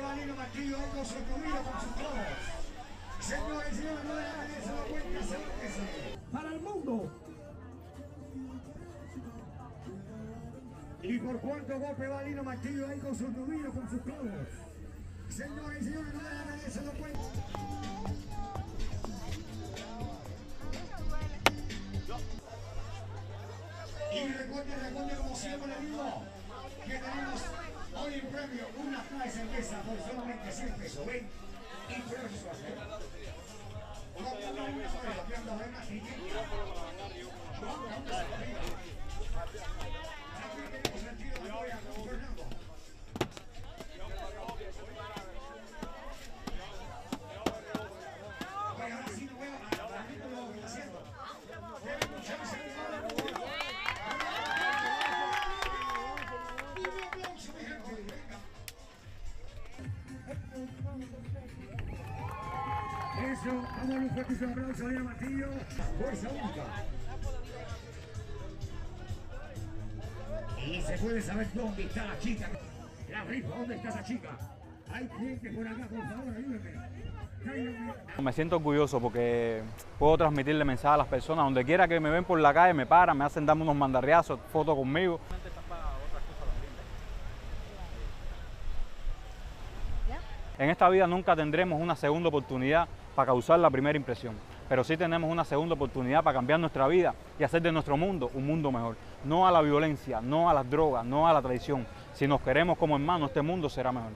Balino Martillo, con su comida, con sus todos. Señores y señores, no dejan eso, la cuenta, acérquese. Para el mundo. Y por cuánto golpe va Lino Martillo ahí con su nudillo, con sus codos. Señores y señores, no dejan eso, la cuenta. Y recuerden, recuerden como siempre le digo, que tenemos hoy en premio una caja de cerveza por solamente 100 pesos, ¿ven? Y Eso, vamos a un fuerte aplauso a Lina Martillo. Fuerza única. Y se puede saber dónde está la chica. La rifa, ¿dónde está esa chica? Hay gente por acá, por favor, ayúdenme. Me siento orgulloso porque puedo transmitirle mensaje a las personas. Donde quiera que me ven por la calle, me paran, me hacen darme unos mandarriazos, fotos conmigo. En esta vida nunca tendremos una segunda oportunidad para causar la primera impresión, pero sí tenemos una segunda oportunidad para cambiar nuestra vida y hacer de nuestro mundo un mundo mejor. No a la violencia, no a las drogas, no a la traición. Si nos queremos como hermanos, este mundo será mejor.